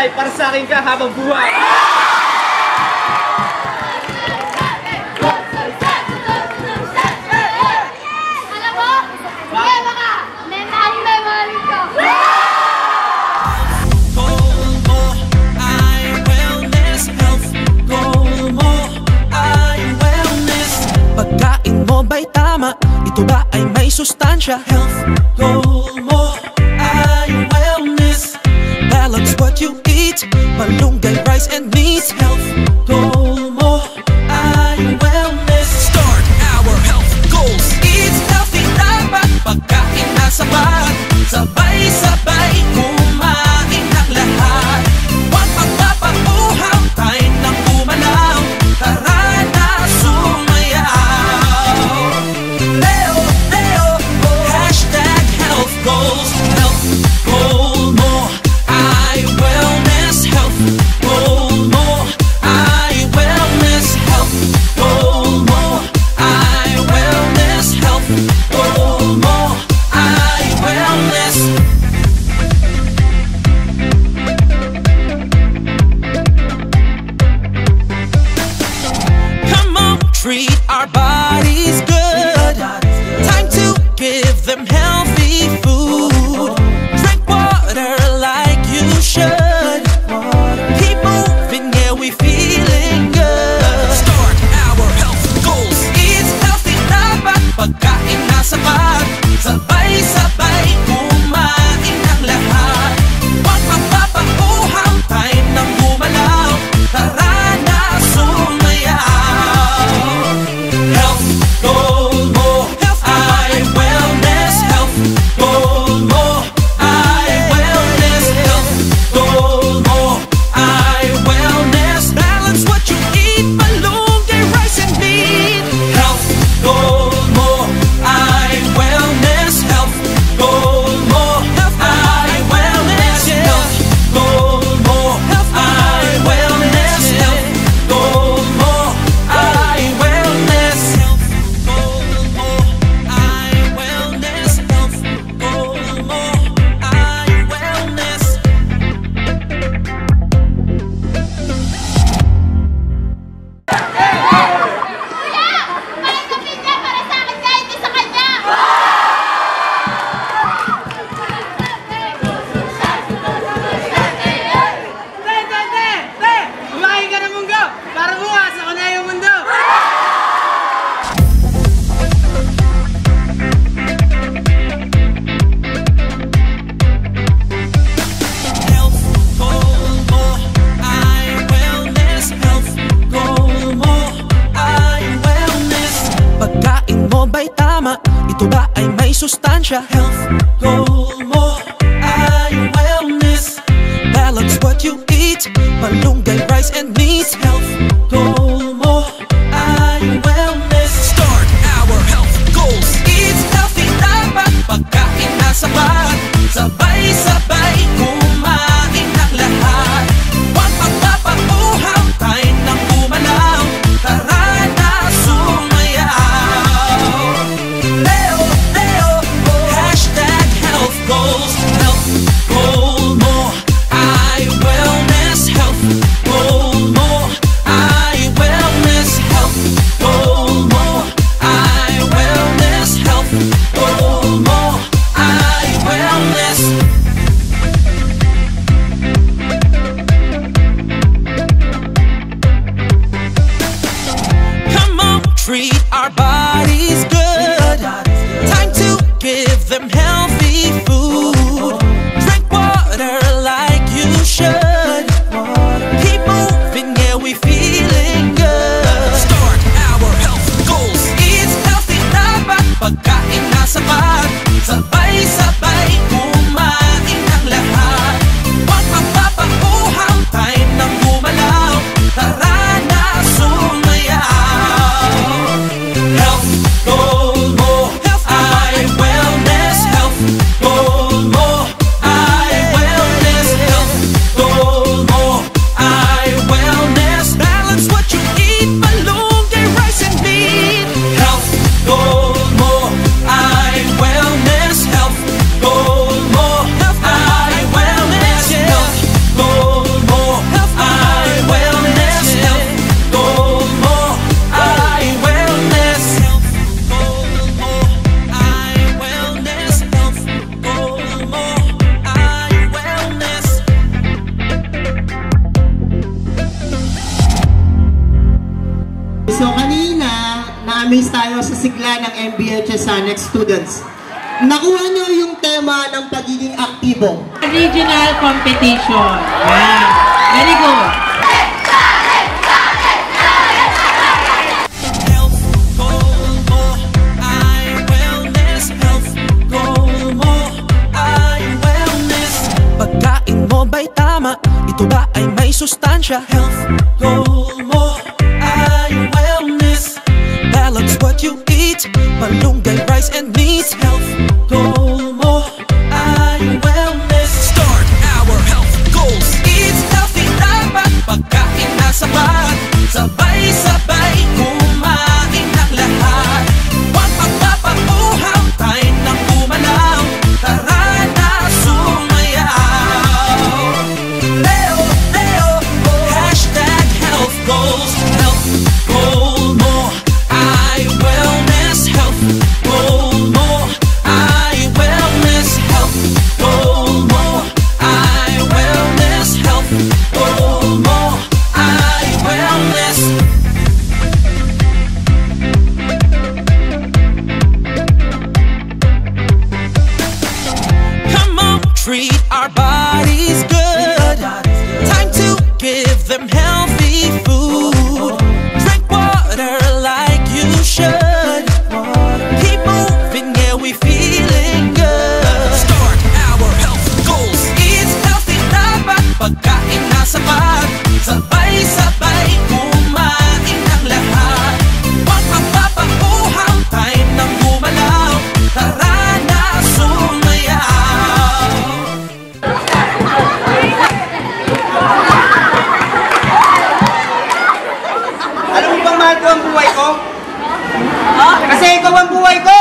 Inday, para sa akin ka habang buhay! Pagkain mo ba'y tama? Ito ba ay may sustansya? Health goal our bodies good. Time to give them healthy food. Drink water like you should. your health goal more eye wellness. Balance what you eat balloon rice and needs health goal more eye wellness. Start our health goals. Eat healthy dapat pagkain na sabay sa them healthy pagsigla ng MBHS Annex students. Nakuha nyo yung tema ng pagiging aktibo. Regional competition. Yeah. Very good. Pagkain mo ba'y? Ito ba ay may sustansya? Health goal malunggay rice and meat. them help. buhay ko? Kasi ikaw ang buhay ko!